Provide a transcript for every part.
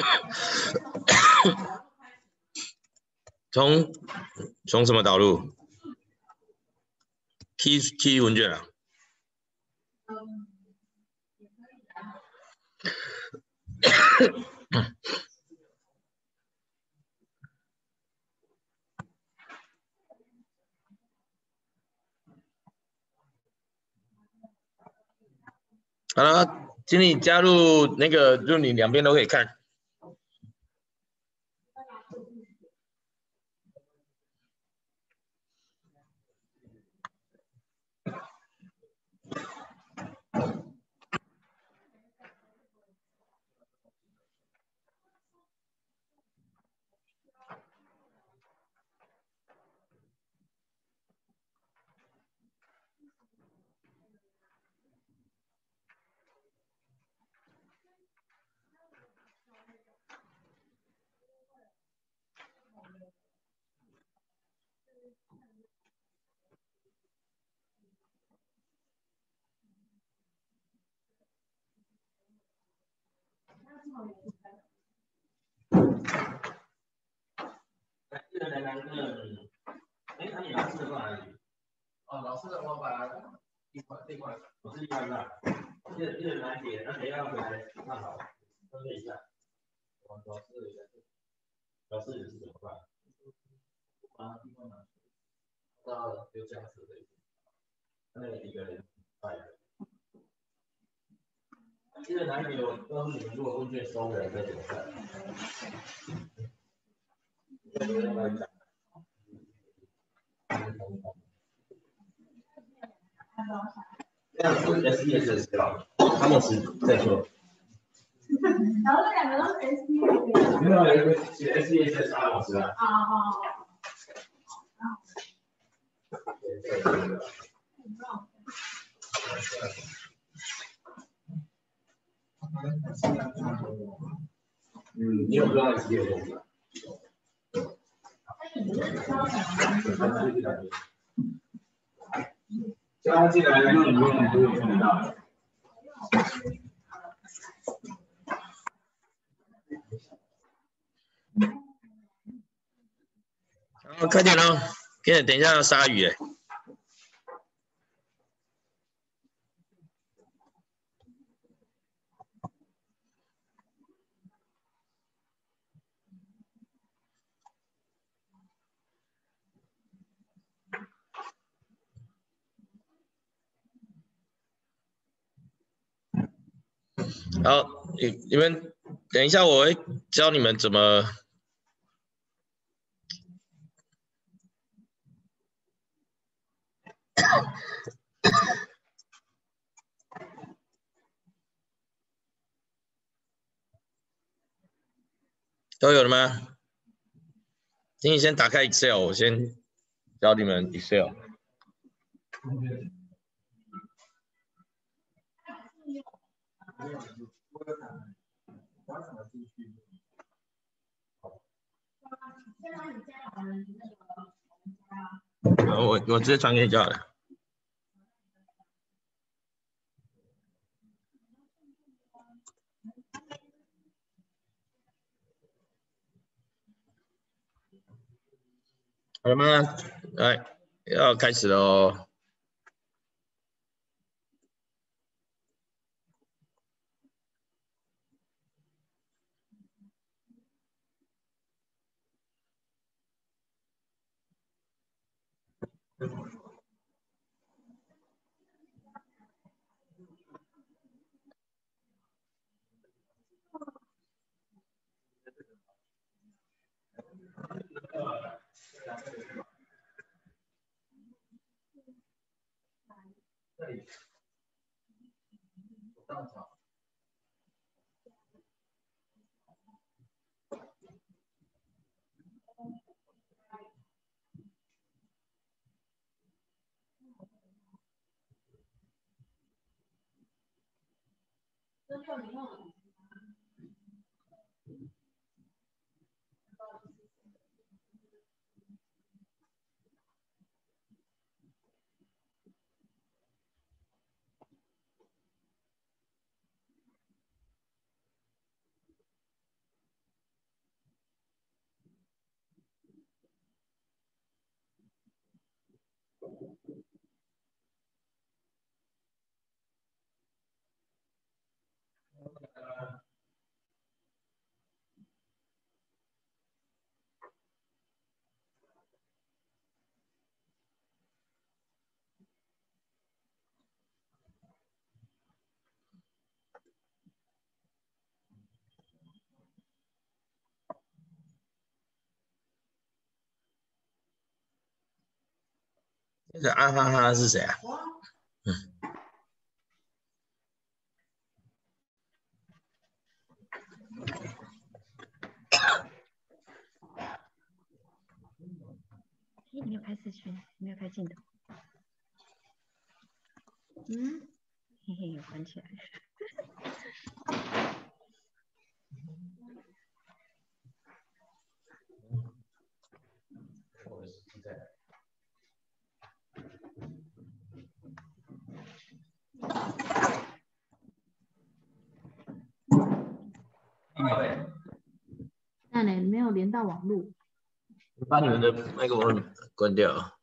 从从什么导入？T T 文件啊？好了，请你加入那个，就你两边都可以看。来来个，哎，那你老师在哪里？哦，老师的我把一块这块，我是一块的。这这个难点，那谁要回来看好，分配一下。老老师，老师也是怎么办？啊，一块拿。到就这样子的。那一个人带的。这个难点，我告诉你们，如果问卷收的人该怎么办？这样是 S E S 是吧？他们是在说。然后这两个都是 S E S。没有，有一个写 S E S 阿老师啊。啊啊啊。嗯，你有不知道 S E S 吗？加进来，那你用不用看到？好，快点喽！快点，等一下要杀鱼哎。好，你你们等一下，我会教你们怎么。都有了吗？请你先打开 Excel，我先教你们 Excel。我我直接传给你就好了。好了吗？来，要开始喽。那个啊哈哈是谁啊？嗯。你没有开视讯，没有开镜头。嗯，嘿嘿，有关起来。那呢？没有连到网络。把你们的麦克风关掉。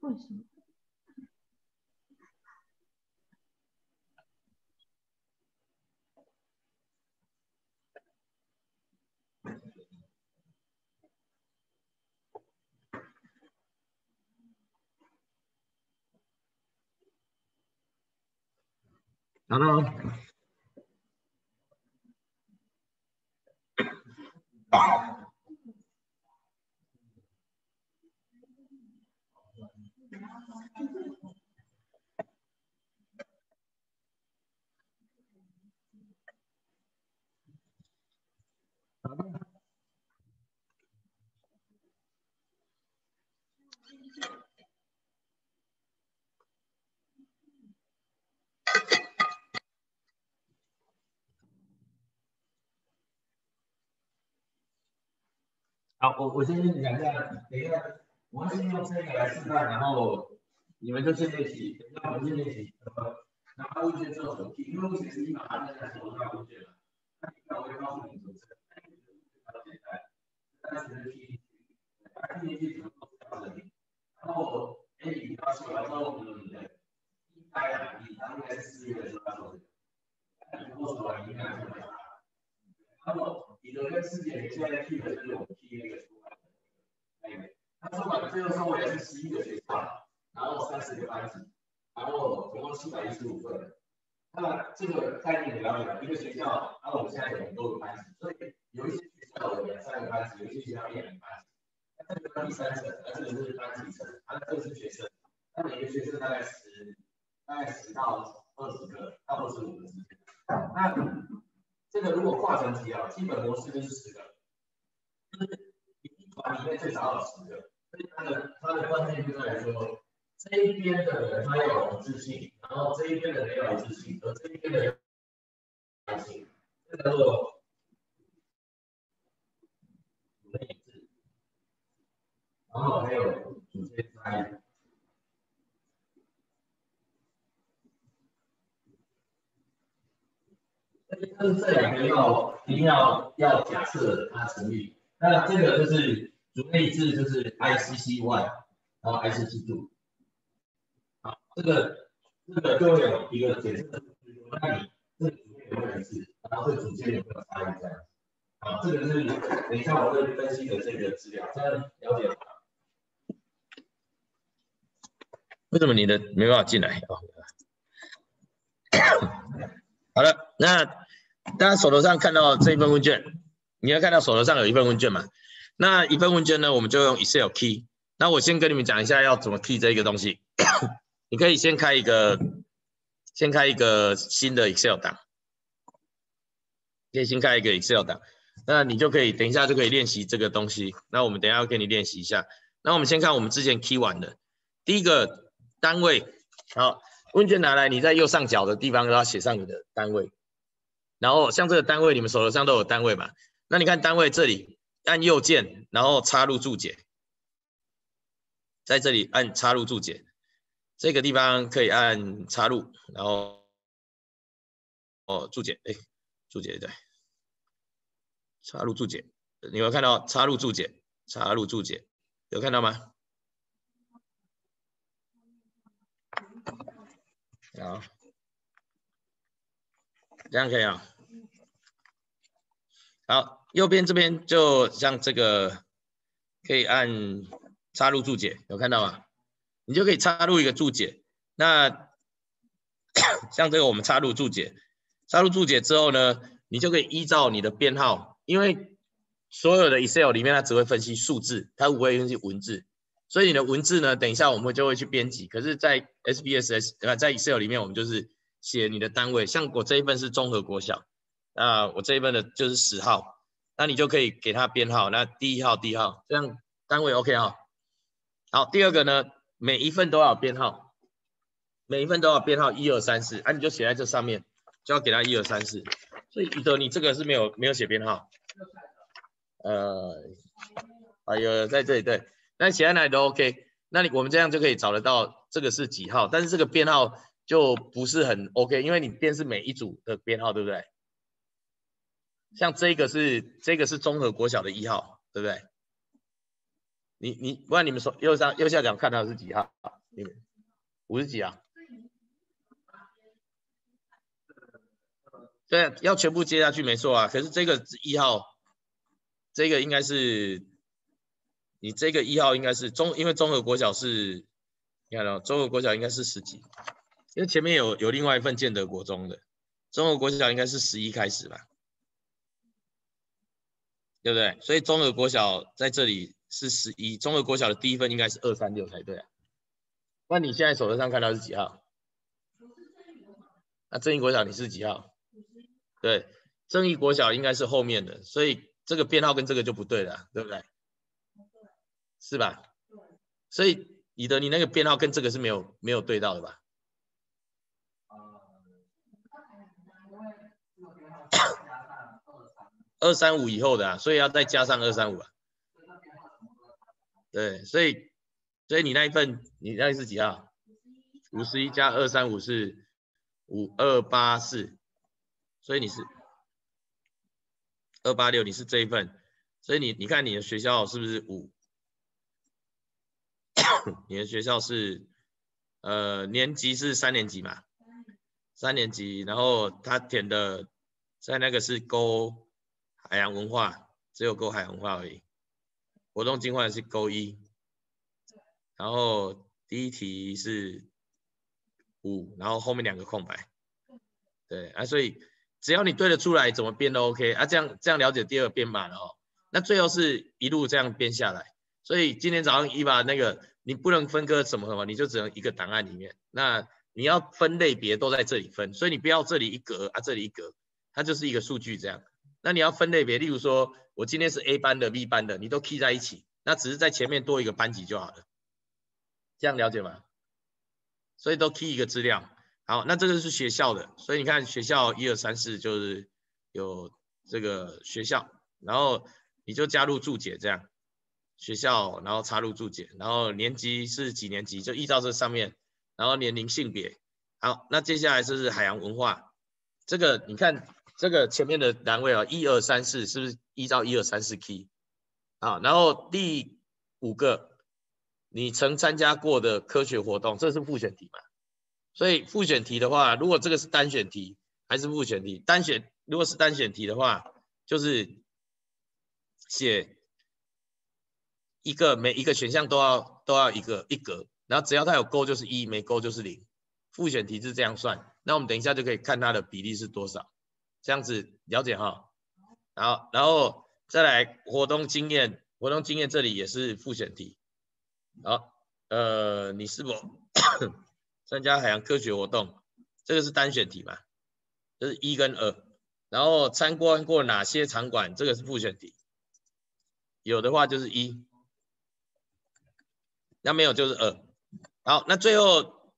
为什么？好好，我我先跟你讲一下，等一下，我先用这个来示范，然后你们就先练习，等一下我们先练习拿问卷之后怎么记，因为目前是你把它在手上问卷了，那我会告诉你怎么做，比较简单，但是记进去，记进去怎么做调整，然后哎，你要写完之后，嗯，对，应该啊，你应该是四月的时候做这个，如果说你应该做啥？然后。你的跟师姐，现在 P 的就是我们 P 那个出来的，哎，最后收回来是十一个学校，然后三十个班级，然后总共七百一十五份。那这个概念你了解吗一个学校，那我们现在有很多个班级，所以有一些学校有两三个班级，有一些学校一两个班级。那这个第三层，那这个是班级层，那这是学生，那每个学生大概十，大概十到二十个到二十五个之间。那这个如果跨层级啊，基本模式就是十个，就是一团里面最少有十个，所以它的它的关键就在于说，这一边的人他要有自信，然后这一边的人要有自信，而这一边的人自信，这叫做内置，然后还有组间差异。但是这两个要一定要要假设它成立，那这个就是主内置就是 ICC one，然后 ICC two，好，这个这个就会有一个检测，那你这个组内有没有一致，然后这个组间有没有差异这样，好，这个是等一下我会分析的这个资料，这样了解吗？为什么你的没办法进来？好了，那。大家手头上看到这一份问卷，你要看到手头上有一份问卷嘛？那一份问卷呢，我们就用 Excel key。那我先跟你们讲一下要怎么 key 这一个东西。你可以先开一个，先开一个新的 Excel 档，可以先开一个 Excel 档，那你就可以等一下就可以练习这个东西。那我们等一下要跟你练习一下。那我们先看我们之前 key 完的第一个单位，好，问卷拿来，你在右上角的地方给它写上你的单位。然后像这个单位，你们手头上都有单位嘛？那你看单位这里按右键，然后插入注解，在这里按插入注解，这个地方可以按插入，然后哦注解，哎，注解对，插入注解，你有看到插入注解，插入注解，有看到吗？好，这样可以啊。好，右边这边就像这个，可以按插入注解，有看到吗？你就可以插入一个注解。那 像这个我们插入注解，插入注解之后呢，你就可以依照你的编号，因为所有的 Excel 里面它只会分析数字，它不会分析文字。所以你的文字呢，等一下我们就会去编辑。可是，在 SPSS 呃，在 Excel 里面，我们就是写你的单位。像我这一份是综合国小，那我这一份的就是十号，那你就可以给它编号。那第一号、第一号，这样单位 OK 哈。好，第二个呢，每一份都要编号，每一份都要编号一二三四，啊，你就写在这上面，就要给他一二三四。所以宇德，你这个是没有没有写编号，呃，哎呦，在这里对，那写在哪里都 OK。那你我们这样就可以找得到这个是几号，但是这个编号就不是很 OK，因为你编是每一组的编号，对不对？像这个是这个是综合国小的一号，对不对？你你不然你们说右上右下角看到是几号？你们五十几啊？对，要全部接下去没错啊。可是这个一号，这个应该是你这个一号应该是中，因为综合国小是，你看到综合国小应该是十几，因为前面有有另外一份建德国中的综合国小应该是十一开始吧，对不对？所以综合国小在这里。是十一，中和国小的第一份应该是二三六才对啊。那你现在手头上看到是几号？那正义国小你是几号？对，正义国小应该是后面的，所以这个编号跟这个就不对了，对不对？是吧？所以你的你那个编号跟这个是没有没有对到的吧？二三五以后的啊，所以要再加上二三五啊。对，所以所以你那一份，你那是几号？五十一加二三五是五二八四，所以你是二八六，你是这一份，所以你你看你的学校是不是五？你的学校是呃年级是三年级嘛？三年级，然后他填的在那个是勾海洋文化，只有勾海洋文化而已。活动进化是勾一，然后第一题是五，然后后面两个空白，对啊，所以只要你对得出来，怎么编都 OK 啊。这样这样了解第二编码了哦。那最后是一路这样编下来，所以今天早上一把那个你不能分割什么什么，你就只能一个档案里面。那你要分类别都在这里分，所以你不要这里一格啊，这里一格，它就是一个数据这样。那你要分类别，例如说。我今天是 A 班的、B 班的，你都 key 在一起，那只是在前面多一个班级就好了，这样了解吗？所以都 key 一个资料。好，那这个是学校的，所以你看学校一二三四就是有这个学校，然后你就加入注解这样，学校，然后插入注解，然后年级是几年级就依照这上面，然后年龄、性别。好，那接下来就是海洋文化，这个你看。这个前面的单位啊，一二三四是不是依照一二三四 key 啊？然后第五个，你曾参加过的科学活动，这是复选题嘛？所以复选题的话，如果这个是单选题还是复选题？单选如果是单选题的话，就是写一个每一个选项都要都要一个一格，然后只要它有勾就是一，没勾就是零。复选题是这样算，那我们等一下就可以看它的比例是多少。这样子了解哈，好，然后再来活动经验，活动经验这里也是复选题，好，呃，你是否 参加海洋科学活动？这个是单选题嘛，这是一跟二，然后参观过哪些场馆？这个是复选题，有的话就是一，那没有就是二，好，那最后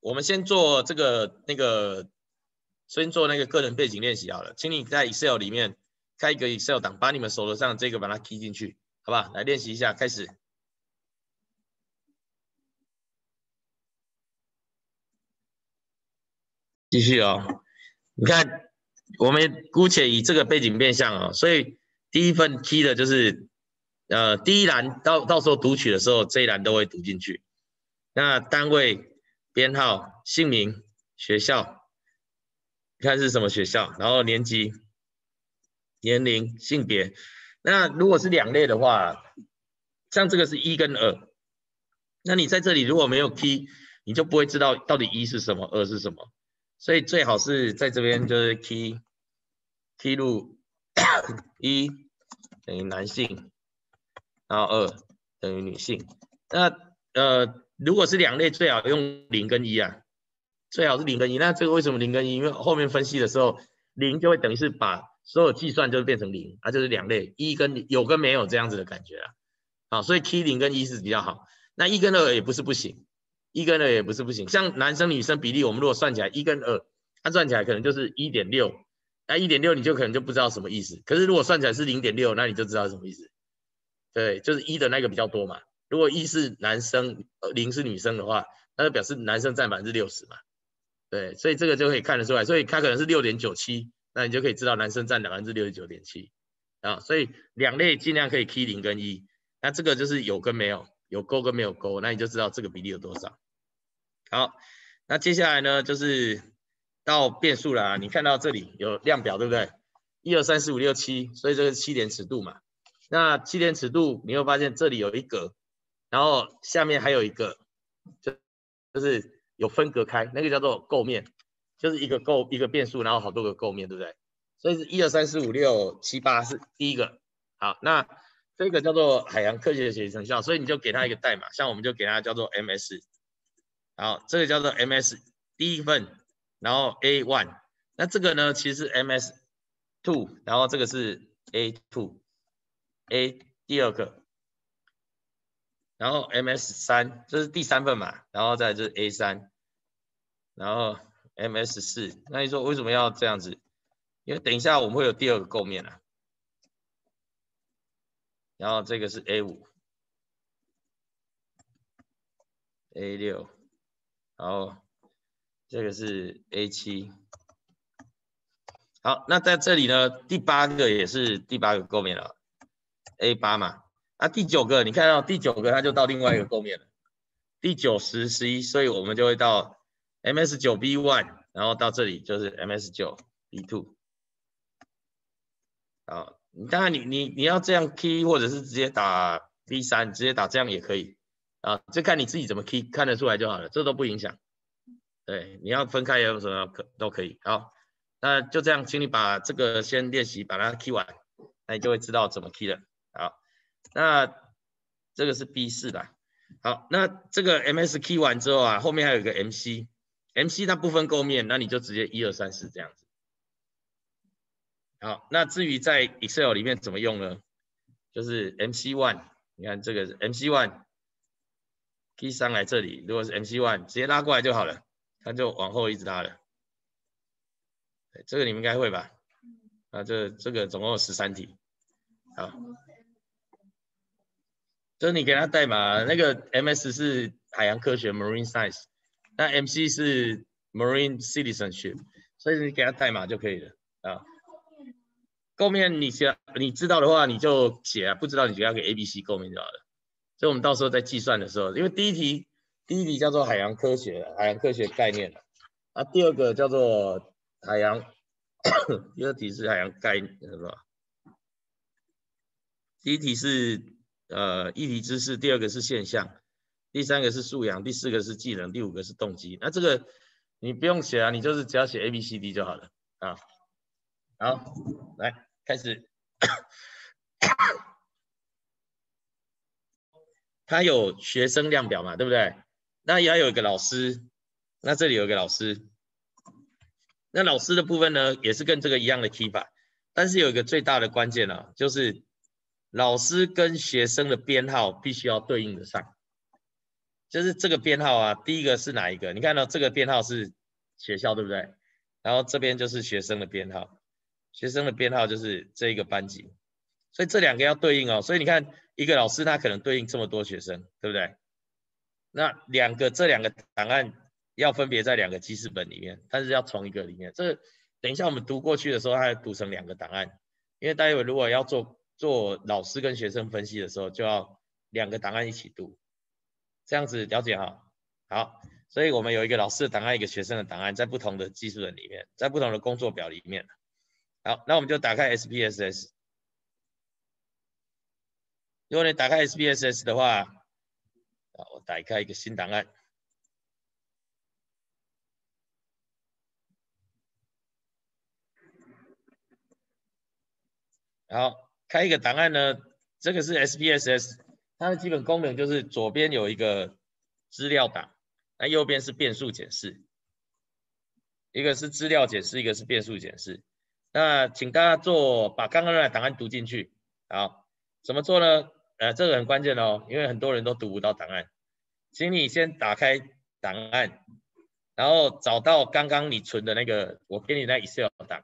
我们先做这个那个。先做那个个人背景练习好了，请你在 Excel 里面开一个 Excel 档，把你们手头上这个把它 key 进去，好吧？来练习一下，开始。继续哦，你看，我们姑且以这个背景变相哦，所以第一份 key 的就是，呃，第一栏到到时候读取的时候，这一栏都会读进去。那单位、编号、姓名、学校。看是什么学校，然后年级、年龄、性别。那如果是两类的话，像这个是一跟二，那你在这里如果没有 key，你就不会知道到底一是什么，二是什么。所以最好是在这边就是 key key 入 一等于男性，然后二等于女性。那呃，如果是两类，最好用零跟一啊，最好是零跟一。那这个为什么零跟一？因为后面分析的时候，零就会等于是把所有计算就变成零，啊，就是两类，一跟有跟没有这样子的感觉啊。好，所以 key 零跟一是比较好。那一跟二也不是不行，一跟二也不是不行。像男生女生比例，我们如果算起来一跟二，它算起来可能就是一点六，那一点六你就可能就不知道什么意思。可是如果算起来是零点六，那你就知道什么意思。对，就是一的那个比较多嘛。如果一是男生，零是女生的话，那就表示男生占百分之六十嘛。对，所以这个就可以看得出来，所以它可能是六点九七，那你就可以知道男生占百分之六十九点七啊。所以两类尽量可以 k 零跟一。那这个就是有跟没有，有勾跟没有勾，那你就知道这个比例有多少。好，那接下来呢就是到变数了。你看到这里有量表对不对？一二三四五六七，所以这个七点尺度嘛。那七点尺度你会发现这里有一格，然后下面还有一个，就就是有分隔开，那个叫做构面，就是一个构一个变数，然后好多个构面，对不对？所以是一二三四五六七八是第一个。好，那。这个叫做海洋科学学习成效，所以你就给它一个代码，像我们就给它叫做 MS，好，这个叫做 MS 第一份，然后 A one，那这个呢其实 MS two，然后这个是 A two A 第二个，然后 MS 三，这是第三份嘛，然后再就是 A 三，然后 MS 四，那你说为什么要这样子？因为等一下我们会有第二个构面啊。然后这个是 A 五，A 六，然后这个是 A 七。好，那在这里呢，第八个也是第八个构面了，A 八嘛。啊第九个，你看到第九个它就到另外一个构面了，第九十十一，所以我们就会到 MS 九 B one，然后到这里就是 MS 九 B two。好。当然，你你你要这样 key，或者是直接打 B 三，直接打这样也可以啊，就看你自己怎么 key，看得出来就好了，这都不影响。对，你要分开也有什么可都可以。好，那就这样，请你把这个先练习，把它 key 完，那你就会知道怎么 key 了。好，那这个是 B 四的。好，那这个 MS key 完之后啊，后面还有一个 MC，MC 它不分构面，那你就直接一二三四这样子。好，那至于在 Excel 里面怎么用呢？就是 MC one，你看这个是 MC one，key 上来这里，如果是 MC one，直接拉过来就好了，它就往后一直拉了。这个你们应该会吧？啊，这这个总共有十三题。好，就是你给它代码，那个 MS 是海洋科学 Marine Science，那 MC 是 Marine Citizenship，所以你给它代码就可以了啊。构面你写你知道的话你就写啊，不知道你就要给 A、B、C 构面就好了。所以我们到时候在计算的时候，因为第一题第一题叫做海洋科学，海洋科学概念啊，第二个叫做海洋，第二题是海洋概念是吧？第一题是呃一题知识，第二个是现象，第三个是素养，第四个是技能，第五个是动机。那这个你不用写啊，你就是只要写 A、B、C、D 就好了啊。好，来开始。他有学生量表嘛，对不对？那也要有一个老师，那这里有一个老师。那老师的部分呢，也是跟这个一样的 key 法，但是有一个最大的关键呢，就是老师跟学生的编号必须要对应得上。就是这个编号啊，第一个是哪一个？你看到这个编号是学校，对不对？然后这边就是学生的编号。学生的编号就是这一个班级，所以这两个要对应哦。所以你看，一个老师他可能对应这么多学生，对不对？那两个这两个档案要分别在两个记事本里面，但是要从一个里面。这等一下我们读过去的时候，它要读成两个档案，因为待会如果要做做老师跟学生分析的时候，就要两个档案一起读，这样子了解哈。好，所以我们有一个老师的档案，一个学生的档案，在不同的记事本里面，在不同的工作表里面。好，那我们就打开 SPSS。如果你打开 SPSS 的话，好，我打开一个新档案。好，开一个档案呢，这个是 SPSS，它的基本功能就是左边有一个资料档，那右边是变数检视，一个是资料检视，一个是变数检视。那请大家做把刚刚那档案读进去，好，怎么做呢？呃，这个很关键哦，因为很多人都读不到档案，请你先打开档案，然后找到刚刚你存的那个我给你那 Excel 档，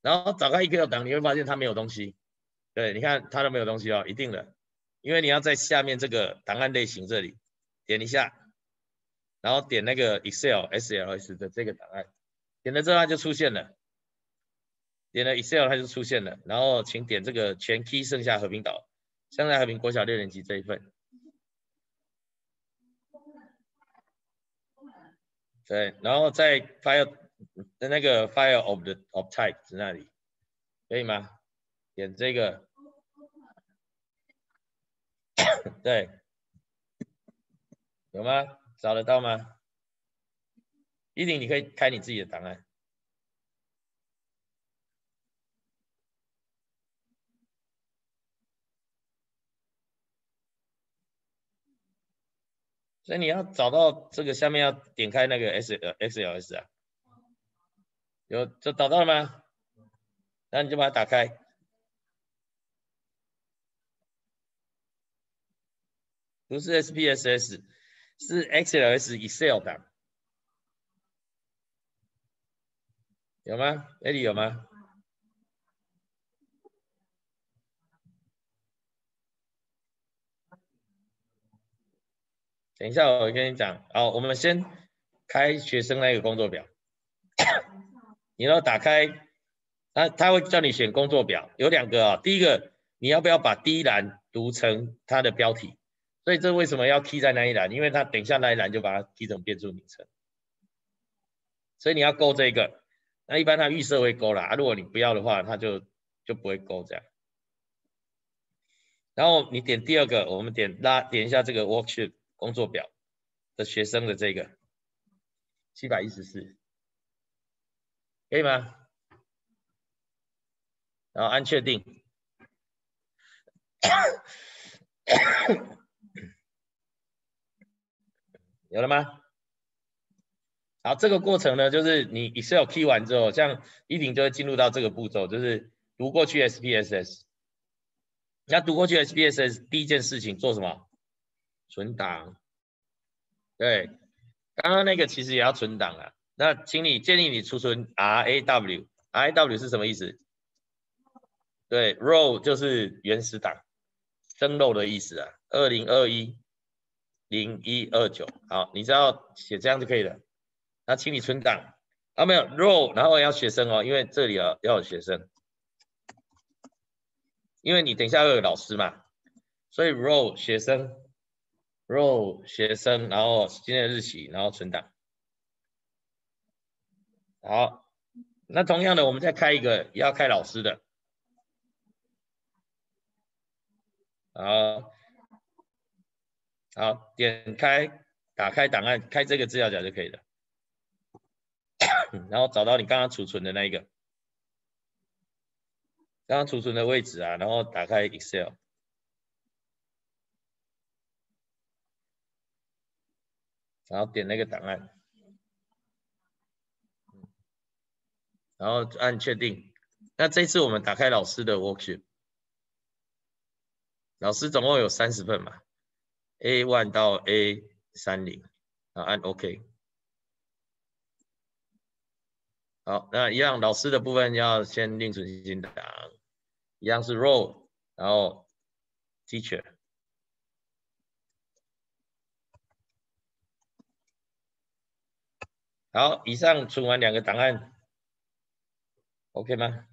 然后找到 Excel 档，你会发现它没有东西。对，你看它都没有东西哦，一定的，因为你要在下面这个档案类型这里点一下，然后点那个 Excel SLS 的这个档案，点了之后它就出现了，点了 Excel 它就出现了，然后请点这个全 key 剩下和平岛，剩下和平国小六年级这一份，对，然后在 File 的那个 File of the of Type 那里，可以吗？点这个，对，有吗？找得到吗？一定你可以开你自己的档案。所以你要找到这个下面要点开那个 S X L S 啊，有就找到了吗？那你就把它打开。不是 SPSS，是 XLS Excel 档，有吗？那里有吗？等一下，我跟你讲，好，我们先开学生那个工作表，你要打开，他他会叫你选工作表，有两个啊，第一个你要不要把第一栏读成它的标题？所以这为什么要 key 在那一栏？因为它等一下那一栏就把它踢成变数名称，所以你要勾这个。那一般它预设会勾啦，如果你不要的话，它就就不会勾这样。然后你点第二个，我们点拉点一下这个 workshop 工作表的学生的这个七百一十四，可以吗？然后按确定。有了吗？好，这个过程呢，就是你 Excel key 完之后，像一定就会进入到这个步骤，就是读过去 SPSS。那读过去 SPSS 第一件事情做什么？存档。对，刚刚那个其实也要存档啊。那请你建议你储存 RAW，RAW 是什么意思？对，RAW 就是原始档，生肉的意思啊。二零二一。零一二九，好，你只要写这样就可以了。那请你存档，啊没有，row，然后要学生哦，因为这里啊要有学生，因为你等一下会有老师嘛，所以 row 学生，row 学生，然后今天的日期，然后存档。好，那同样的，我们再开一个要开老师的，好。好，点开，打开档案，开这个资料夹就可以了。然后找到你刚刚储存的那一个，刚刚储存的位置啊，然后打开 Excel，然后点那个档案，然后按确定。那这次我们打开老师的 Workshop，老师总共有三十份嘛？A one 到 A 三零，啊，按 OK。好，那一样老师的部分要先另存新档，一样是 role，然后 teacher。好，以上存完两个档案，OK 吗？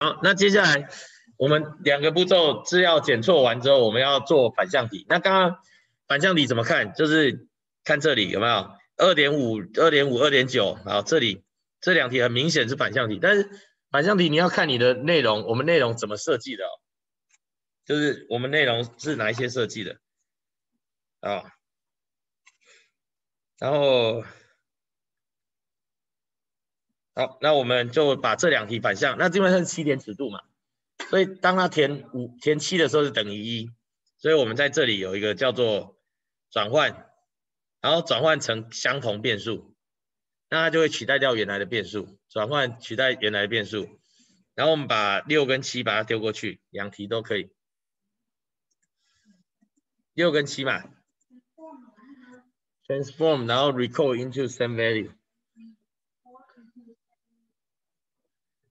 好，那接下来。我们两个步骤，资料检错完之后，我们要做反向题。那刚刚反向题怎么看？就是看这里有没有二点五、二点五、二点九。好，这里这两题很明显是反向题，但是反向题你要看你的内容，我们内容怎么设计的？就是我们内容是哪一些设计的啊？然后好，那我们就把这两题反向。那基本上是七点尺度嘛。所以当它填五填七的时候是等于一，所以我们在这里有一个叫做转换，然后转换成相同变数，那它就会取代掉原来的变数，转换取代原来的变数，然后我们把六跟七把它丢过去，两题都可以，六跟七嘛，transform 然后 recall into same value，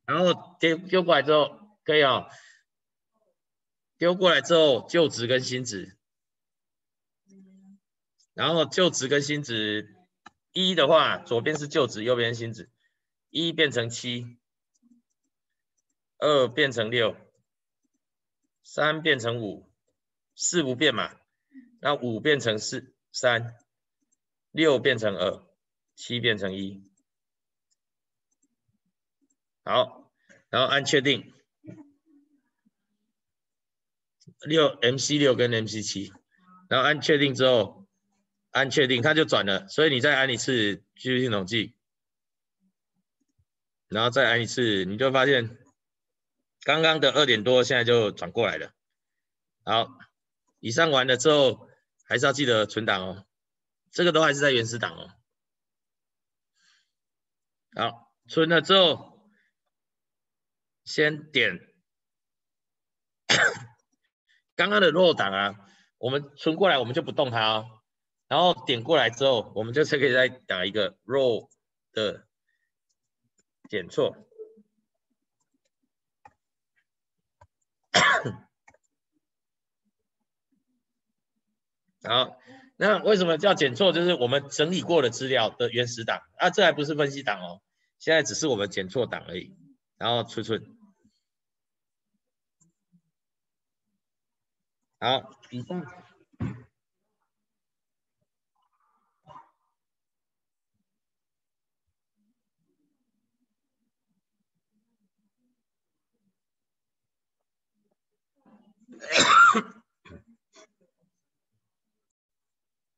然后丢丢过来之后。可以啊，丢过来之后旧值跟新值，然后旧值跟新值一的话，左边是旧值，右边新值，一变成七，二变成六，三变成五，四不变嘛，那五变成四三，六变成二，七变成一，好，然后按确定。六 MC 六跟 MC 七，然后按确定之后，按确定它就转了，所以你再按一次继续性统计，然后再按一次，你就发现刚刚的二点多现在就转过来了。好，以上完了之后，还是要记得存档哦，这个都还是在原始档哦。好，存了之后，先点。刚刚的弱档啊，我们存过来，我们就不动它哦。然后点过来之后，我们就是可以再打一个 row 的检错。好，那为什么叫检错？就是我们整理过的资料的原始档啊，这还不是分析档哦，现在只是我们检错档而已。然后存存。好，以上。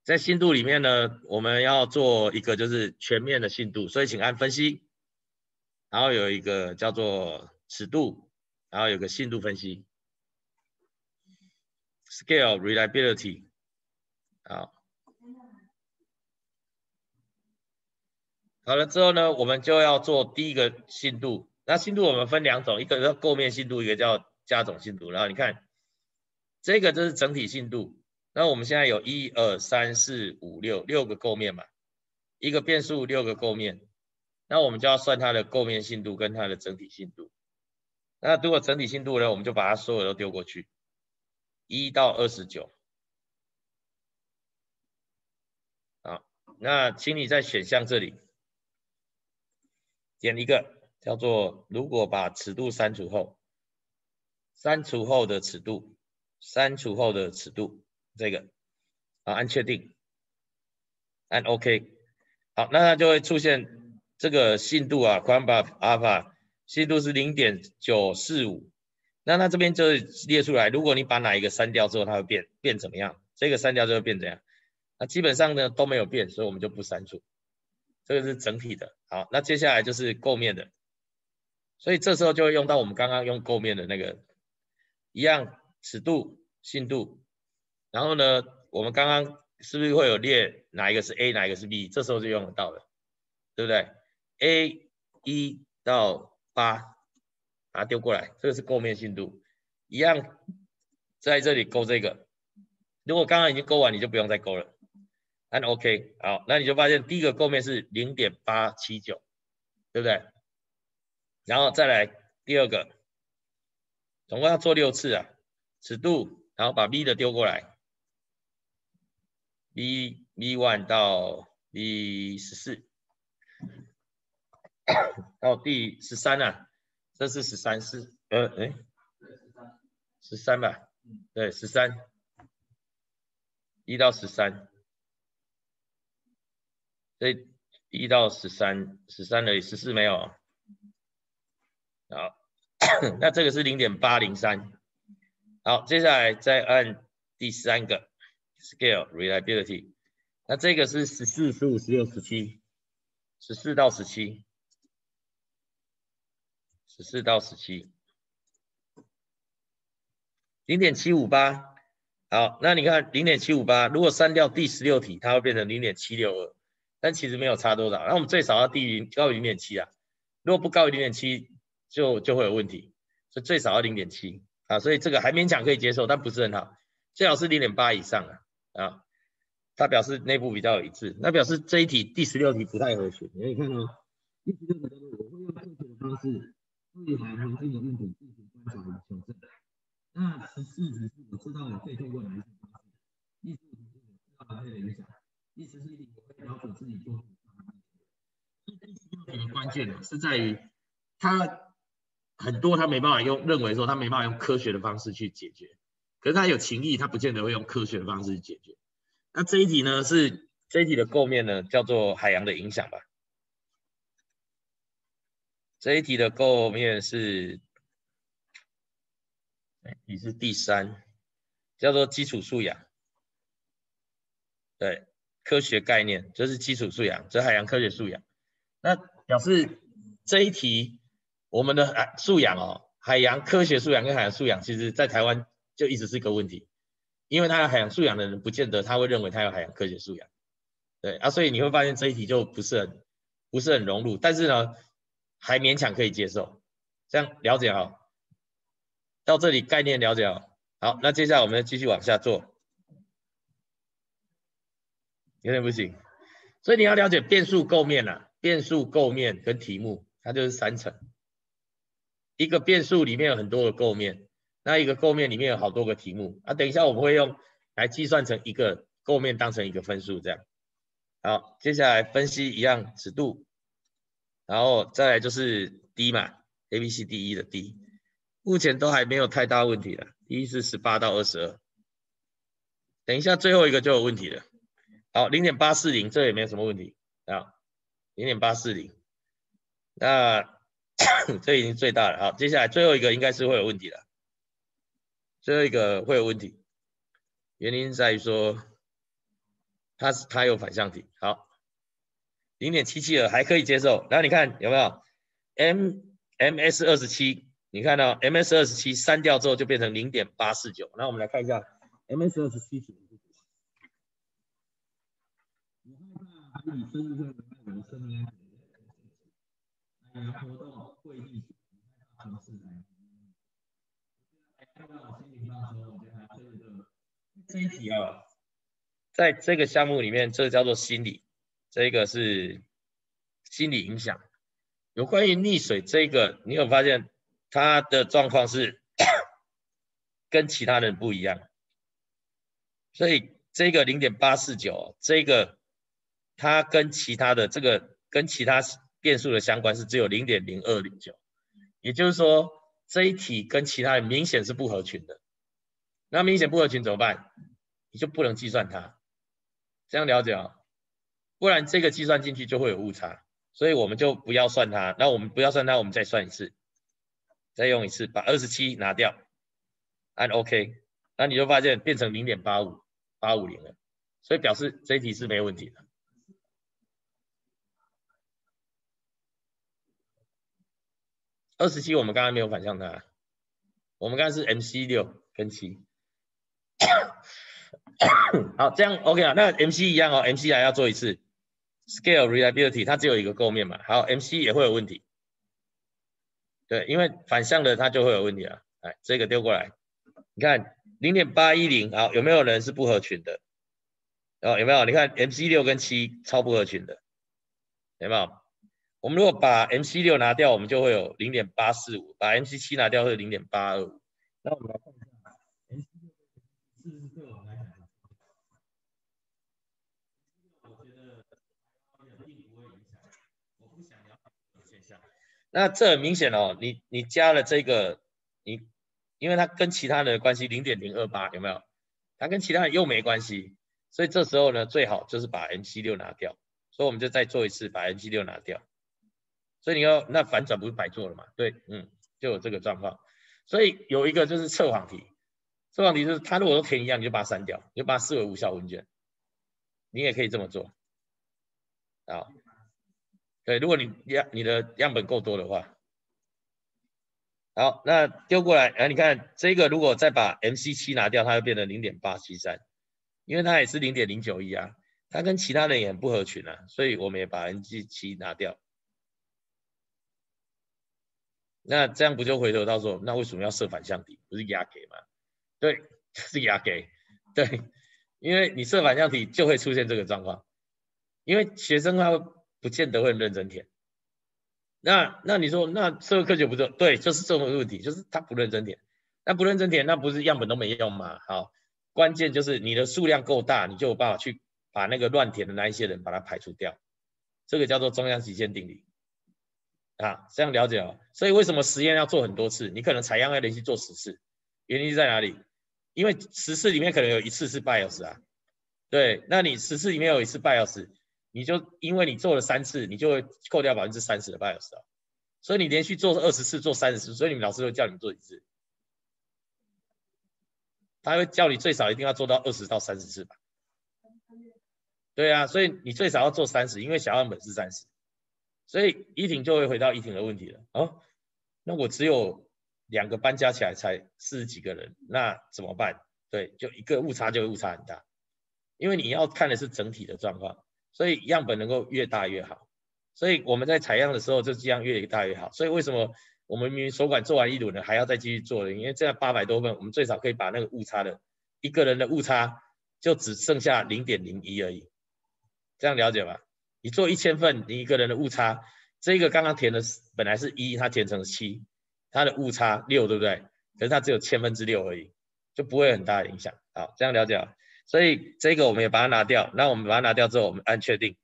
在信度里面呢，我们要做一个就是全面的信度，所以请按分析，然后有一个叫做尺度，然后有个信度分析。Scale reliability，好，好了之后呢，我们就要做第一个信度。那信度我们分两种，一个叫构面信度，一个叫加总信度。然后你看，这个就是整体信度。那我们现在有一二三四五六六个构面嘛，一个变数六个构面，那我们就要算它的构面信度跟它的整体信度。那如果整体信度呢，我们就把它所有都丢过去。一到二十九，好，那请你在选项这里点一个叫做“如果把尺度删除后，删除后的尺度，删除后的尺度”这个，啊，按确定，按 OK，好，那它就会出现这个信度啊，宽把阿尔法信度是零点九四五。那它这边就是列出来，如果你把哪一个删掉之后，它会变变怎么样？这个删掉就会变怎样？那基本上呢都没有变，所以我们就不删除。这个是整体的。好，那接下来就是构面的，所以这时候就会用到我们刚刚用构面的那个一样尺度、信度。然后呢，我们刚刚是不是会有列哪一个是 A，哪一个是 B？这时候就用得到了，对不对？A 一到八。把它丢过来，这个是构面信度，一样在这里勾这个。如果刚刚已经勾完，你就不用再勾了，按 OK。好，那你就发现第一个构面是零点八七九，对不对？然后再来第二个，总共要做六次啊，尺度，然后把 B 的丢过来，B B one 到 V 十四，到第十三啊。这是十三四，呃，哎，十三吧，对，十三，一到十三，这一到十三，十三而已，十四没有，好，那这个是零点八零三，好，接下来再按第三个，scale reliability，那这个是十四、十五、十六、十七，十四到十七。十四到十七，零点七五八。好，那你看零点七五八，如果删掉第十六题，它会变成零点七六二，但其实没有差多少。那我们最少要低于高于零点七啊，如果不高于零点七，就就会有问题。所以最少要零点七啊，所以这个还勉强可以接受，但不是很好，最好是零点八以上啊啊。它表示内部比较一致，那表示这一题第十六题不太合群。你看哦，第十六题，我会用正确的方式对环环境的问题进行观察和求证。那十四题是我知道我可以透过哪一种方式？第十五题是我知道人类的影响。第十七题我会要求自己做。第十六题的关键呢是在于它很多他没办法用，认为说他没办法用科学的方式去解决，可是他有情义，他不见得会用科学的方式去解决。那这一题呢是这一题的构面呢叫做海洋的影响吧？这一题的构面是，你是第三，叫做基础素养，对，科学概念就是基础素养，这海洋科学素养。那表示这一题我们的素养哦，海洋科学素养跟海洋素养，其实在台湾就一直是一个问题。因为他有海洋素养的人，不见得他会认为他有海洋科学素养，对啊，所以你会发现这一题就不是很不是很融入，但是呢，还勉强可以接受，这样了解好，到这里概念了解好，好，那接下来我们继续往下做，有点不行，所以你要了解变数构面啊，变数构面跟题目，它就是三层，一个变数里面有很多个构面。那一个构面里面有好多个题目。啊，等一下我们会用来计算成一个构面当成一个分数这样。好，接下来分析一样尺度，然后再来就是 D 嘛，A、B、C、D、E 的 D，目前都还没有太大问题了。第一是十八到二十二，等一下最后一个就有问题了。好，零点八四零这也没有什么问题啊，零点八四零，那 这已经最大了。好，接下来最后一个应该是会有问题了。最后一个会有问题，原因在于说，它是它有反向体，好，零点七七二还可以接受。然后你看有没有 M M S 二十七？你看到 M S 二十七删掉之后就变成零点八四九。那我们来看一下 M S 二十七是什么？这一题啊，在这个项目里面，这叫做心理，这个是心理影响。有关于溺水这个，你有发现他的状况是 跟其他人不一样，所以这个零点八四九，这个它跟其他的这个跟其他变数的相关是只有零点零二零九，也就是说这一题跟其他人明显是不合群的。那明显不合群怎么办？你就不能计算它，这样了解啊？不然这个计算进去就会有误差，所以我们就不要算它。那我们不要算它，我们再算一次，再用一次，把二十七拿掉，按 OK，那你就发现变成零点八五八五零了，所以表示这一题是没问题的。二十七我们刚刚没有反向它，我们刚刚是 MC 六跟七。好，这样 OK 啊？那 MC 一样哦，MC 还要做一次 scale reliability，它只有一个构面嘛。好，MC 也会有问题，对，因为反向的它就会有问题了。来，这个丢过来，你看零点八一零，好，有没有人是不合群的？哦，有没有？你看 MC 六跟七超不合群的，有没有？我们如果把 MC 六拿掉，我们就会有零点八四五；把 MC 七拿掉，会零点八二五。那我们来看一下。是对我们来讲，我觉得并不会影响。我不想了解现象。那这很明显哦，你你加了这个，你因为它跟其他的关系零点零二八有没有？它跟其他人又没关系，所以这时候呢，最好就是把 M C 六拿掉。所以我们就再做一次，把 M C 六拿掉。所以你要那反转不是白做了嘛？对，嗯，就有这个状况。所以有一个就是测谎题。测谎题就是，他如果都填一样，你就把它删掉，你就把它视为无效问卷。你也可以这么做，啊，对，如果你样你的样本够多的话，好，那丢过来，哎，你看这个如果再把 MC 七拿掉，它会变成零点八七三，因为它也是零点零九一啊，它跟其他人也很不合群啊，所以我们也把 MC 七拿掉。那这样不就回头到说，那为什么要设反向题？不是压给吗？对，是压给，对，因为你设反向题就会出现这个状况，因为学生他不见得会认真填。那那你说那社会科学不对，对，就是这种问题，就是他不认真填，那不认真填，那不是样本都没用吗？好，关键就是你的数量够大，你就有办法去把那个乱填的那一些人把它排除掉，这个叫做中央极限定理啊，这样了解了。所以为什么实验要做很多次？你可能采样要连续做十次，原因在哪里？因为十次里面可能有一次是 bias 啊，对，那你十次里面有一次 bias。你就因为你做了三次，你就会扣掉百分之三十的 bias 啊，所以你连续做二十次，做三十次，所以你们老师会叫你做几次？他会叫你最少一定要做到二十到三十次吧？对啊，所以你最少要做三十，因为小样本是三十，所以一庭就会回到一庭的问题了哦。那我只有两个班加起来才四十几个人，那怎么办？对，就一个误差就会误差很大，因为你要看的是整体的状况。所以样本能够越大越好，所以我们在采样的时候就这样越大越好。所以为什么我们明明手管做完一轮了，还要再继续做呢？因为这样八百多份，我们最少可以把那个误差的一个人的误差就只剩下零点零一而已。这样了解吧？你做一千份，你一个人的误差，这个刚刚填的本来是一，它填成七，它的误差六，对不对？可是它只有千分之六而已，就不会很大的影响。好，这样了解了。所以这个我们也把它拿掉，那我们把它拿掉之后，我们按确定，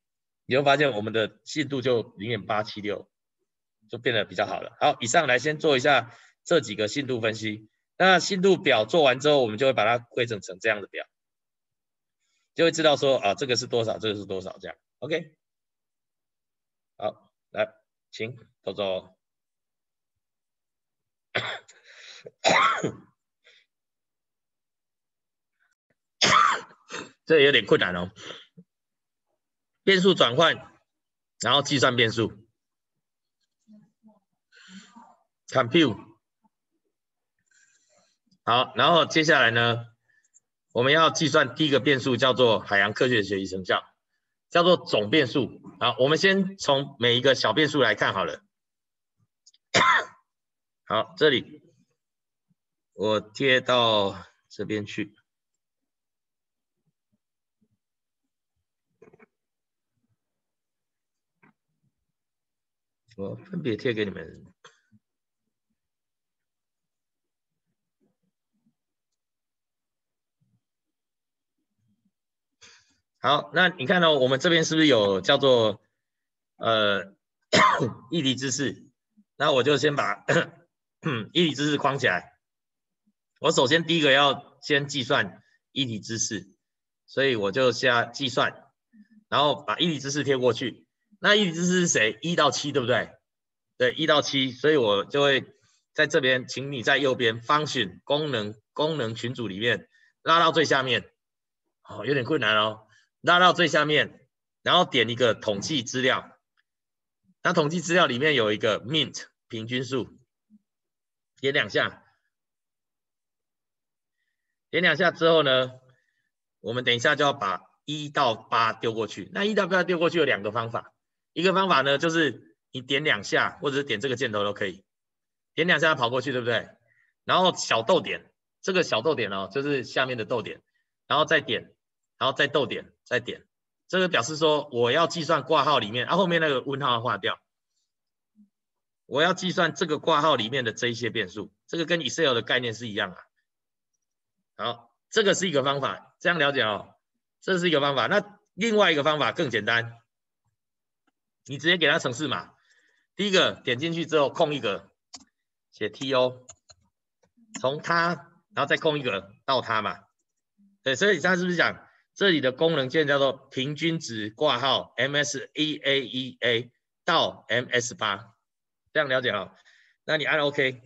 你会发现我们的信度就零点八七六，就变得比较好了。好，以上来先做一下这几个信度分析。那信度表做完之后，我们就会把它规整成这样的表，就会知道说啊，这个是多少，这个是多少，这样。OK，好，来，请走走。这有点困难哦，变数转换，然后计算变数，compute，好，然后接下来呢，我们要计算第一个变数叫做海洋科学学习成效，叫做总变数。好，我们先从每一个小变数来看好了。好，这里我贴到这边去。我分别贴给你们。好，那你看到我们这边是不是有叫做呃异地知识？那我就先把异地知识框起来。我首先第一个要先计算异地知识，所以我就下计算，然后把异地知识贴过去。那一直是谁？一到七，对不对？对，一到七，所以我就会在这边，请你在右边 function 功能功能群组里面拉到最下面。哦，有点困难哦，拉到最下面，然后点一个统计资料。那统计资料里面有一个 mint 平均数，点两下，点两下之后呢，我们等一下就要把一到八丢过去。那一到八丢过去有两个方法。一个方法呢，就是你点两下，或者是点这个箭头都可以，点两下跑过去，对不对？然后小逗点，这个小逗点哦，就是下面的逗点，然后再点，然后再逗点，再点，这个表示说我要计算挂号里面，啊后面那个问号划掉，我要计算这个挂号里面的这一些变数，这个跟 Excel 的概念是一样啊。好，这个是一个方法，这样了解哦，这是一个方法。那另外一个方法更简单。你直接给他程式码，第一个点进去之后空一格，写 T O，从它，然后再空一格到它嘛，对，所以他是不是讲这里的功能键叫做平均值挂号 M S E A E A 到 M S 八，这样了解哦？那你按 OK，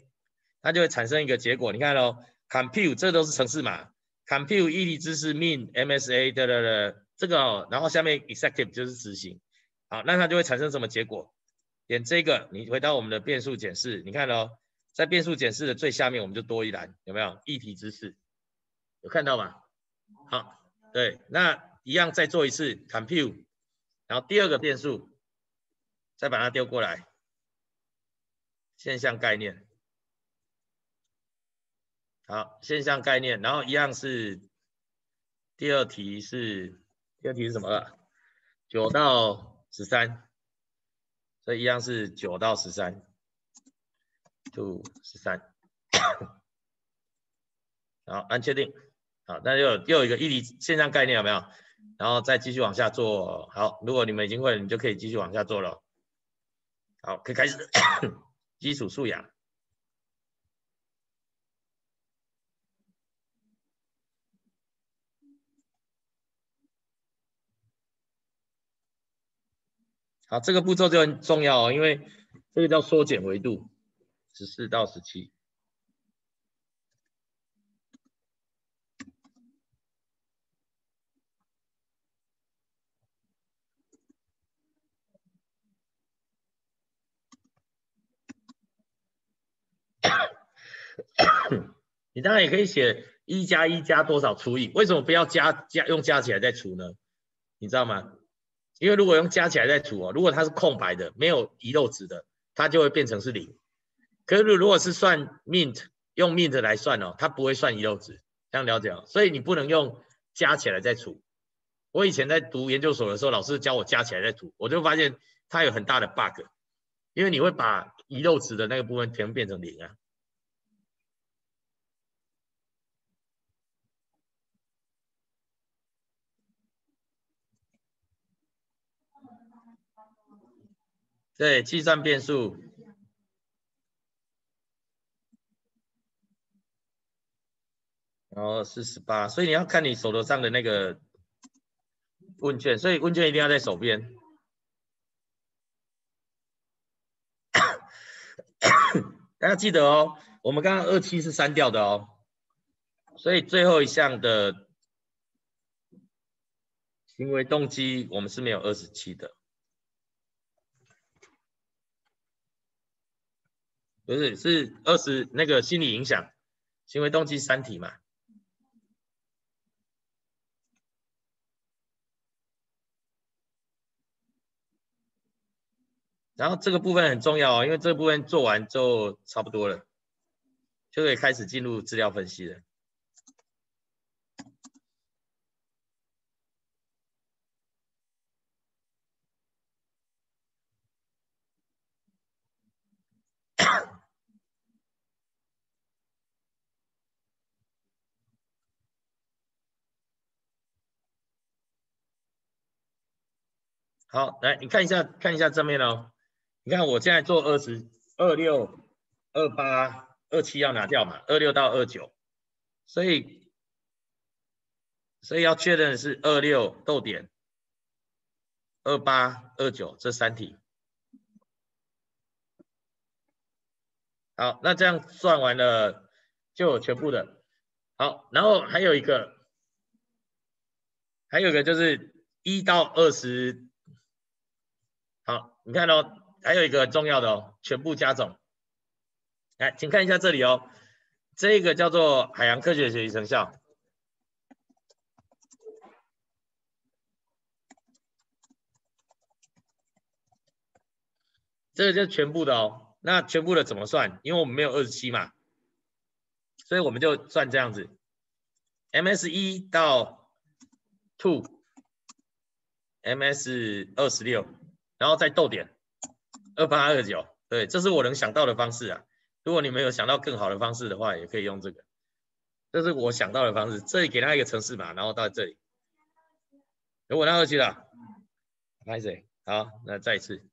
它就会产生一个结果，你看哦 c o m p u t e 这都是程式码，compute 一离知识 mean M S A 的的的这个哦，然后下面 executive 就是执行。好，那它就会产生什么结果？点这个，你回到我们的变数检视，你看哦，在变数检视的最下面，我们就多一栏，有没有？议题知识，有看到吗？好，对，那一样再做一次 compute，然后第二个变数，再把它丢过来，现象概念，好，现象概念，然后一样是第二题是第二题是什么？九到十三，所以一样是九到十三。to 十三，好，按确定，好，那又又有一个一离线上概念有没有？然后再继续往下做，好，如果你们已经会了，你就可以继续往下做了。好，可以开始 基础素养。好，这个步骤就很重要哦，因为这个叫缩减维度。十四到十七，你当然也可以写一加一加多少除以，为什么不要加加用加起来再除呢？你知道吗？因为如果用加起来再除哦，如果它是空白的，没有遗漏值的，它就会变成是零。可是如果是算 mint 用 mint 来算哦，它不会算遗漏值，这样了解哦。所以你不能用加起来再除。我以前在读研究所的时候，老师教我加起来再除，我就发现它有很大的 bug，因为你会把遗漏值的那个部分全部变成零啊。对，计算变数。然后是十八，所以你要看你手头上的那个问卷，所以问卷一定要在手边。大家记得哦，我们刚刚二七是删掉的哦，所以最后一项的行为动机我们是没有二十七的，不是是二十那个心理影响行为动机三题嘛。然后这个部分很重要哦，因为这个部分做完就差不多了，就可以开始进入资料分析了。好，来你看一下，看一下正面哦。你看我现在做二十二六二八二七要拿掉嘛，二六到二九，所以所以要确认是二六逗点二八二九这三题。好，那这样算完了就有全部的。好，然后还有一个，还有一个就是一到二十。你看哦。还有一个重要的哦，全部加总。来，请看一下这里哦，这个叫做海洋科学学习成效，这个就全部的哦。那全部的怎么算？因为我们没有二十七嘛，所以我们就算这样子：ms 一到 two，ms 二十六，然后再逗点。二八二九，对，这是我能想到的方式啊。如果你们有想到更好的方式的话，也可以用这个。这是我想到的方式。这里给他一个城市码，然后到这里。如果他二七了，开始。好，那再一次。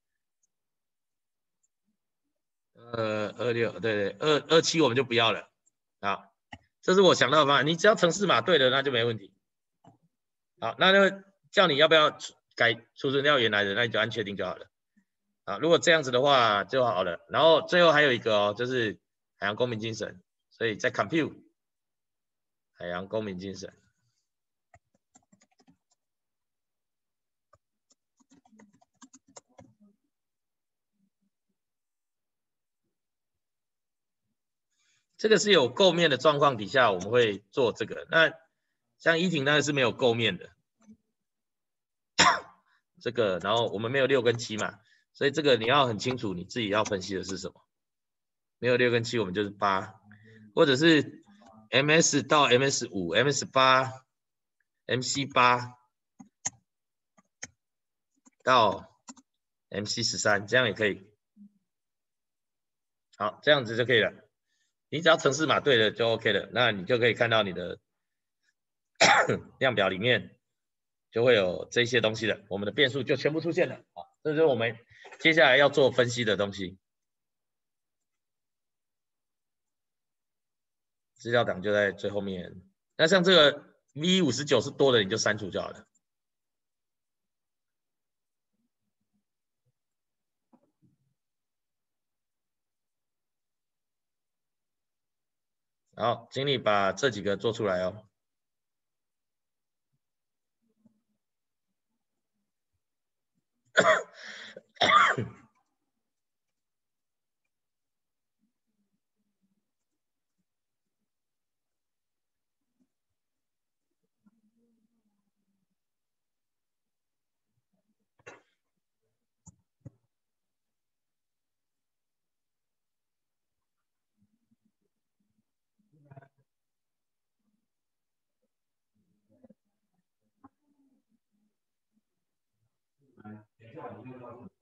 呃，二六，对对，二二七我们就不要了。好，这是我想到的方案。你只要城市码对了，那就没问题。好，那就叫你要不要改储存掉原来的，那你就按确定就好了。啊，如果这样子的话就好了。然后最后还有一个哦，就是海洋公民精神，所以在 compute 海洋公民精神。这个是有垢面的状况底下，我们会做这个。那像一婷那个是没有垢面的，这个，然后我们没有六跟七嘛，所以这个你要很清楚你自己要分析的是什么。没有六跟七，我们就是八，或者是 MS 到 MS 五，MS 八，MC 八到 MC 十三，这样也可以。好，这样子就可以了。你只要程式码对了就 OK 了，那你就可以看到你的 量表里面就会有这些东西了，我们的变数就全部出现了。啊，这就是我们接下来要做分析的东西。资料档就在最后面。那像这个 V 五十九是多的，你就删除就好了。好，请你把这几个做出来哦。那你就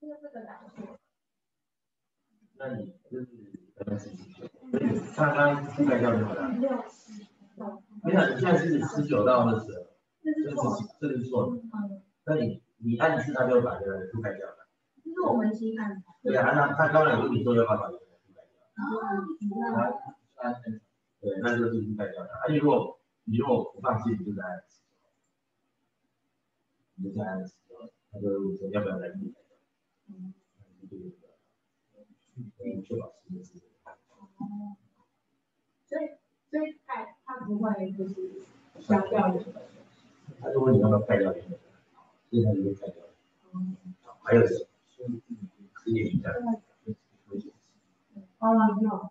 刚刚是刚刚覆盖掉多少？没有，你现在是十九到二十，这是这是错的。那你你按一次，他就把这个覆盖掉了。就是我们新按。对啊，那他刚刚有跟你说要把把这个覆盖掉。啊，对，那就是覆盖掉了。而且如果你如果不放弃，你就在按，你就在按，他就说要不要来录？哦。所以所以盖它不会就是消掉的。他就问你要不要盖掉这个，所以他就会盖掉。嗯。还有什么？可以一下。好了，有。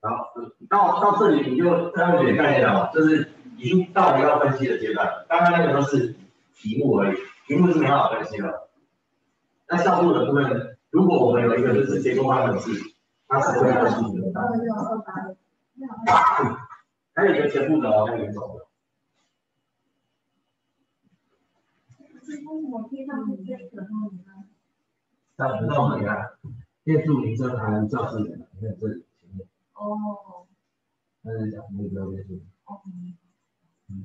好，到到这里你就大家有点概念了，就是已经到了要分析的阶段。刚刚那个都是题目而已，题目是很好分析的。那效度的部分，如果我们有一个就是结构化的式，它是会分析的。还有一个全部的哦，那个走的。那我们到你看，电助名称还有教室，你看这前面。哦。那是讲目标变数。哦。嗯。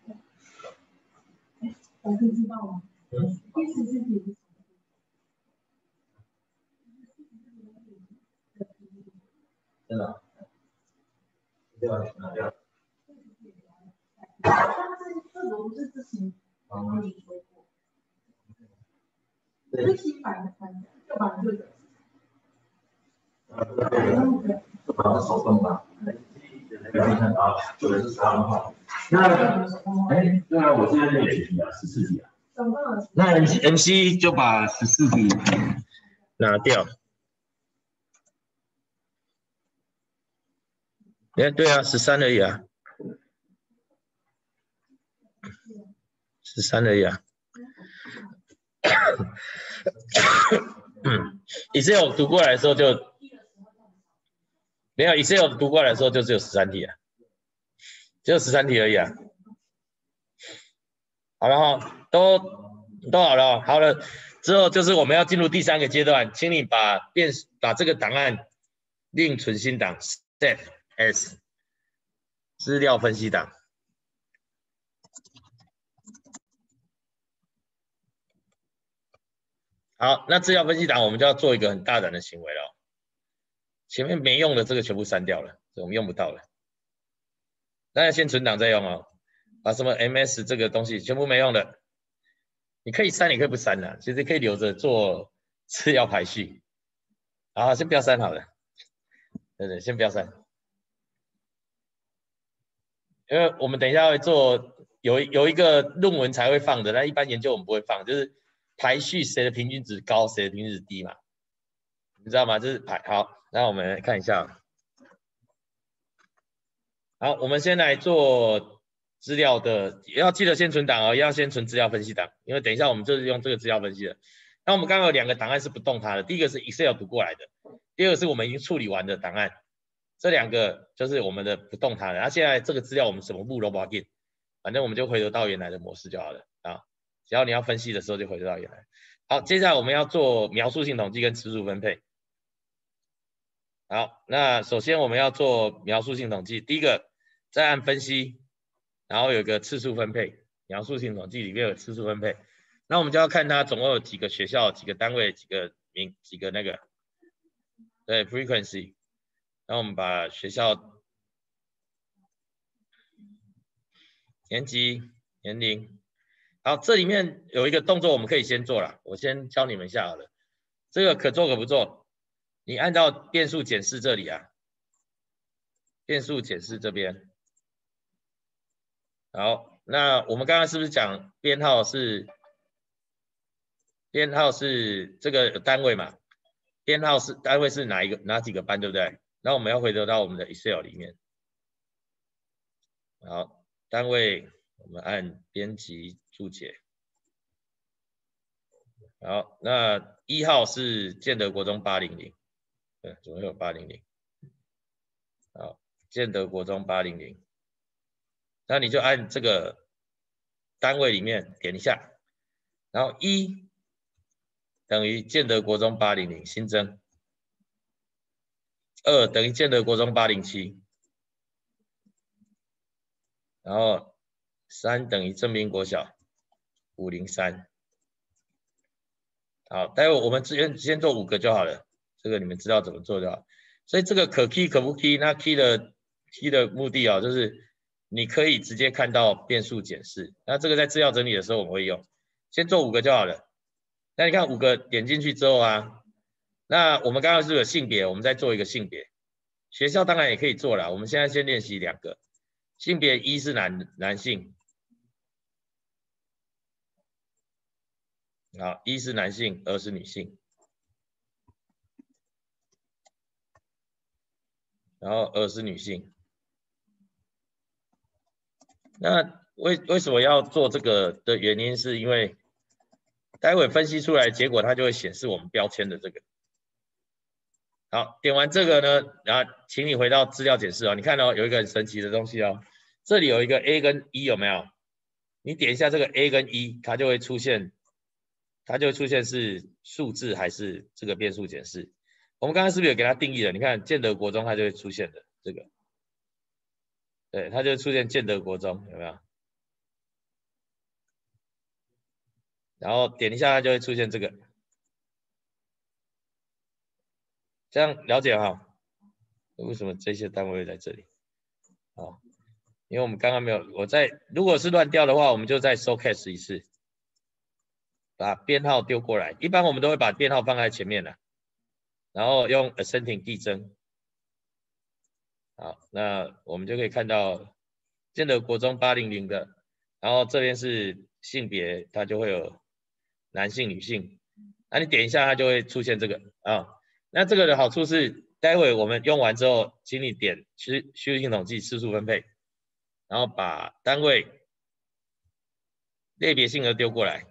我不知道啊，第四是几？真的？对。啊，掉。但是这个不是之前跟你说过，这是新版的三角，旧的就是。这好像是手动吧？有没看到？旧的是三号。那哎，对啊，我现在练几题啊？十四题啊。总共有那 M C M C 就把十四题拿掉。哎，对啊，十三而已啊，十三而已啊。嗯，Excel 读过来的时候就没有 Excel 读过来的时候就只有十三题啊，只有十三题而已啊。好了哈，都都好了，好了，之后就是我们要进入第三个阶段，请你把变把这个档案另存新档 set as 资料分析档。好，那资料分析档我们就要做一个很大胆的行为了，前面没用的这个全部删掉了，我们用不到了。那要先存档再用哦，把什么 MS 这个东西全部没用的，你可以删，你可以不删的，其实可以留着做次要排序。啊，先不要删好了，对对，先不要删，因为我们等一下会做有有一个论文才会放的，那一般研究我们不会放，就是排序谁的平均值高，谁的平均值低嘛，你知道吗？就是排好，那我们来看一下，好，我们先来做资料的，也要记得先存档哦，要先存资料分析档，因为等一下我们就是用这个资料分析的。那我们刚刚有两个档案是不动它的，第一个是 Excel 读过来的，第二个是我们已经处理完的档案，这两个就是我们的不动它的。那现在这个资料我们什么目都不要进，反正我们就回头到原来的模式就好了啊。只要你要分析的时候就回头到原来。好，接下来我们要做描述性统计跟次数分配。好，那首先我们要做描述性统计，第一个再按分析，然后有个次数分配，描述性统计里面有次数分配。那我们就要看它总共有几个学校、几个单位、几个名、几个那个，对，frequency。然后我们把学校、年级、年龄，好，这里面有一个动作我们可以先做了，我先教你们一下好了。这个可做可不做，你按照变数检视这里啊，变数检视这边，好，那我们刚刚是不是讲编号是？编号是这个单位嘛？编号是单位是哪一个哪几个班，对不对？那我们要回头到我们的 Excel 里面。好，单位我们按编辑注解。好，那一号是建德国中八零零，对，总共有八零零？好，建德国中八零零，那你就按这个单位里面点一下，然后一。等于建德国中八零零新增，二等于建德国中八零七，然后三等于正明国小五零三。好，待会我们先先做五个就好了，这个你们知道怎么做就好。所以这个可 key 可不 key？那 key 的 key 的目的啊，就是你可以直接看到变数检视。那这个在资料整理的时候我们会用，先做五个就好了。那你看五个点进去之后啊，那我们刚刚是有性别，我们再做一个性别，学校当然也可以做了。我们现在先练习两个，性别一是男男性，好，一是男性，二是女性，然后二是女性。那为为什么要做这个的原因是因为。待会分析出来结果，它就会显示我们标签的这个。好，点完这个呢，然后请你回到资料解释哦。你看到有一个很神奇的东西哦，这里有一个 A 跟 E 有没有？你点一下这个 A 跟 E，它就会出现，它就会出现是数字还是这个变数检视。我们刚刚是不是有给它定义了？你看建德国中它就会出现的这个，对，它就出现建德国中有没有？然后点一下，它就会出现这个，这样了解哈？为什么这些单位在这里？好，因为我们刚刚没有，我在如果是乱掉的话，我们就再 showcase 一次，把编号丢过来。一般我们都会把编号放在前面的，然后用 ascending 递增。好，那我们就可以看到建德国中八零零的，然后这边是性别，它就会有男性、女性。那你点一下，它就会出现这个啊。那这个的好处是，待会我们用完之后，请你点虚虚性统计次数分配。然后把单位、类别性格丢过来，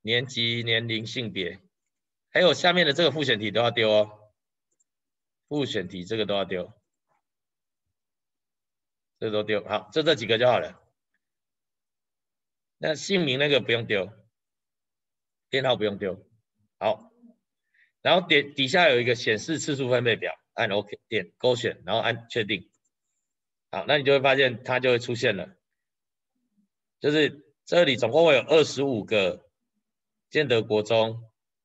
年级、年龄、性别，还有下面的这个复选题都要丢哦。复选题这个都要丢，这都丢好，就这几个就好了。那姓名那个不用丢，编号不用丢。好，然后点底下有一个显示次数分配表，按 OK 点勾选，然后按确定。好，那你就会发现它就会出现了，就是这里总共会有二十五个建德国中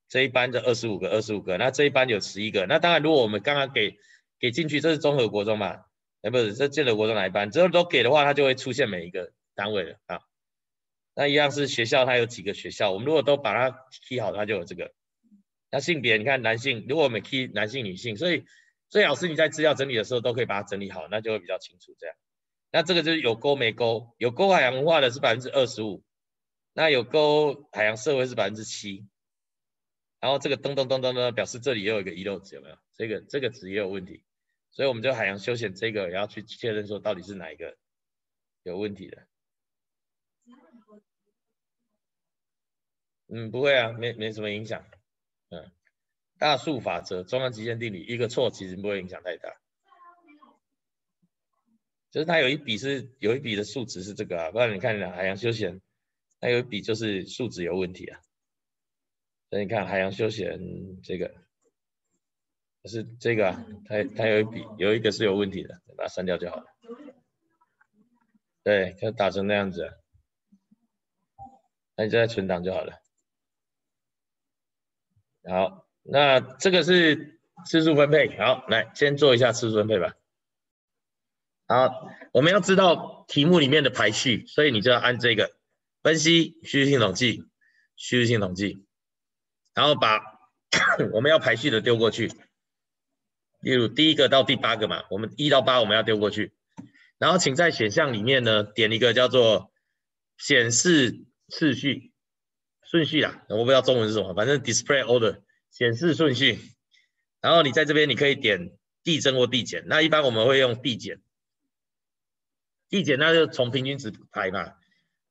这一班的二十五个，二十五个，那这一班有十一个。那当然，如果我们刚刚给给进去，这是综合国中嘛？哎，不是，这建德国中哪一班？只要都给的话，它就会出现每一个单位了啊。那一样是学校，它有几个学校？我们如果都把它 key 好，它就有这个。那性别，你看男性，如果我们 key 男性、女性，所以。最好是你在资料整理的时候都可以把它整理好，那就会比较清楚。这样，那这个就是有勾没勾，有勾海洋文化的是百分之二十五，那有勾海洋社会是百分之七，然后这个噔噔噔噔噔表示这里也有一个遗漏值，有没有？这个这个值也有问题，所以我们就海洋休闲这个也要去确认说到底是哪一个有问题的。嗯，不会啊，没没什么影响，嗯。大数法则、中央极限定理，一个错其实不会影响太大。就是它有一笔是有一笔的数值是这个啊，不然你看海洋休闲，它有一笔就是数值有问题啊。所以你看海洋休闲这个是这个啊，它它有一笔有一个是有问题的，把它删掉就好了。对，它打成那样子，那你再存档就好了。好。那这个是次数分配，好，来先做一下次数分配吧。好，我们要知道题目里面的排序，所以你就要按这个分析虚性统计，虚性统计，然后把 我们要排序的丢过去。例如第一个到第八个嘛，我们一到八我们要丢过去，然后请在选项里面呢点一个叫做显示次序顺序啦，我不知道中文是什么，反正 display order。显示顺序，然后你在这边你可以点递增或递减，那一般我们会用递减。递减那就从平均值排嘛，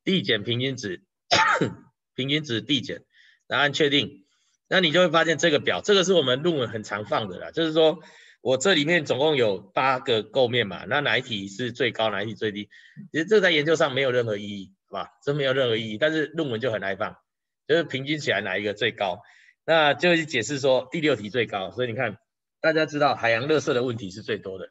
递减平均值，平均值递减，然后按确定，那你就会发现这个表，这个是我们论文很常放的啦，就是说我这里面总共有八个构面嘛，那哪一题是最高，哪一题最低？其实这在研究上没有任何意义，好吧？这没有任何意义，但是论文就很爱放，就是平均起来哪一个最高。那就去解释说第六题最高，所以你看，大家知道海洋垃圾的问题是最多的，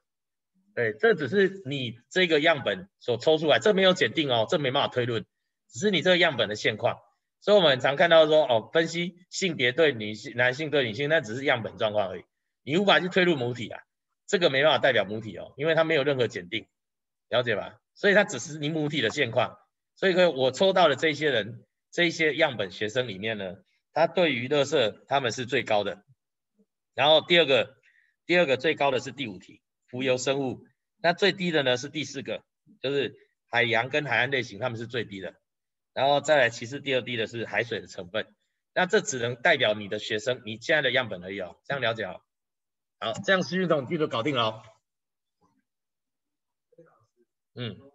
对，这只是你这个样本所抽出来，这没有检定哦，这没办法推论，只是你这个样本的现况。所以我们常看到说，哦，分析性别对女性、男性对女性，那只是样本状况而已，你无法去推入母体啊，这个没办法代表母体哦，因为它没有任何检定，了解吧？所以它只是你母体的现况。所以我抽到的这些人，这些样本学生里面呢？它对于乐色，他们是最高的。然后第二个，第二个最高的是第五题，浮游生物。那最低的呢是第四个，就是海洋跟海岸类型，他们是最低的。然后再来，其次第二滴的是海水的成分。那这只能代表你的学生，你现在的样本而已哦。这样了解哦。好，这样数据统计就搞定了。嗯。